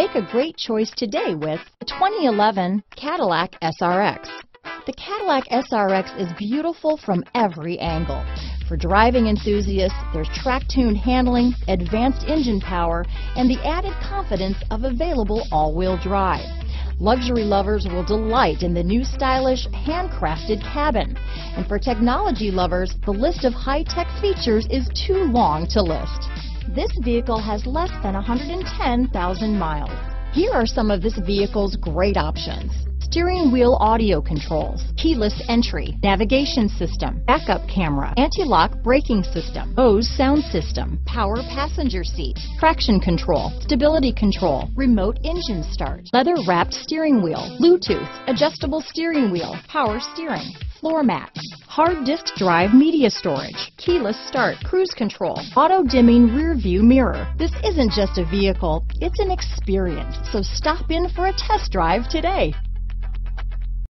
Make a great choice today with the 2011 Cadillac SRX. The Cadillac SRX is beautiful from every angle. For driving enthusiasts, there's track-tuned handling, advanced engine power, and the added confidence of available all-wheel drive. Luxury lovers will delight in the new stylish, handcrafted cabin. And for technology lovers, the list of high-tech features is too long to list. This vehicle has less than 110,000 miles. Here are some of this vehicle's great options. Steering wheel audio controls, keyless entry, navigation system, backup camera, anti-lock braking system, Bose sound system, power passenger seat, traction control, stability control, remote engine start, leather wrapped steering wheel, Bluetooth, adjustable steering wheel, power steering, floor mats, hard disk drive media storage, keyless start, cruise control, auto dimming rear view mirror. This isn't just a vehicle, it's an experience. So stop in for a test drive today.